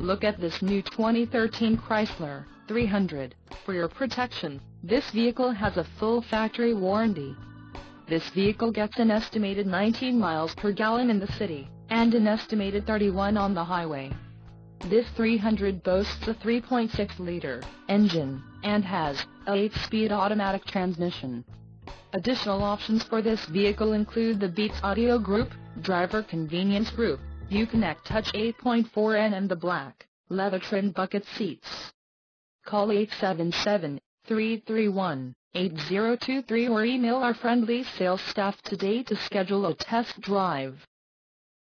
Look at this new 2013 Chrysler 300. For your protection, this vehicle has a full factory warranty. This vehicle gets an estimated 19 miles per gallon in the city, and an estimated 31 on the highway. This 300 boasts a 3.6-liter engine, and has a 8-speed automatic transmission. Additional options for this vehicle include the Beats Audio Group, Driver Convenience Group, Uconnect Touch 8.4N and the black, leather trim bucket seats. Call 877-331-8023 or email our friendly sales staff today to schedule a test drive.